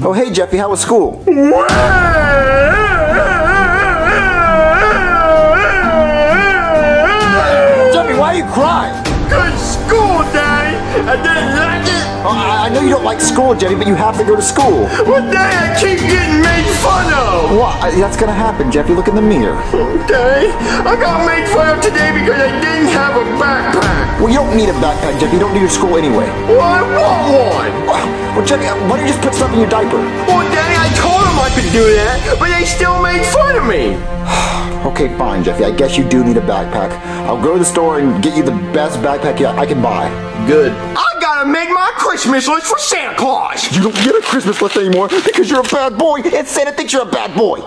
Oh, hey, Jeffy, how was school? Jeffy, why are you crying? Good school, Daddy. I didn't like it. Oh, I, I know you don't like school, Jeffy, but you have to go to school. Well, Daddy, I keep getting What? That's gonna happen, Jeffy. Look in the mirror. Okay, I got made fun of today because I didn't have a backpack. Well, you don't need a backpack, Jeffy. You don't need your school anyway. Well, I want one. Well, Jeffy, why don't you just put stuff in your diaper? Well, Daddy, I told him I could do that, but they still made fun of me. Okay, fine, Jeffy. I guess you do need a backpack. I'll go to the store and get you the best backpack I can buy. Good. I gotta make my Christmas list for Santa Claus. You don't get a Christmas list anymore because you're a bad boy, and Santa thinks you're a bad boy.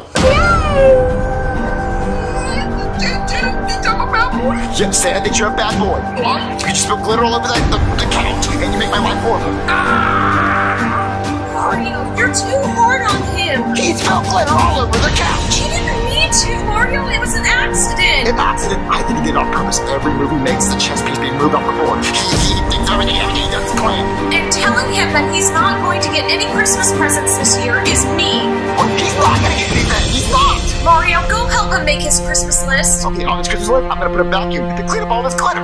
Yeah, Santa thinks you're a bad boy. What? You just spill glitter all over the, the, the couch, and you make my life horrible. Ah! Mario, you're too hard on him. He spilled glitter all over the couch. Did it on purpose. Every move he makes, the chess piece being moved off the board. He, he thinks everything he does is. And telling him that he's not going to get any Christmas presents this year is me. Well, he's not gonna get anything. He's not. Mario, go help him make his Christmas list. Okay, on his Christmas list, I'm gonna put a vacuum to clean up all this glitter.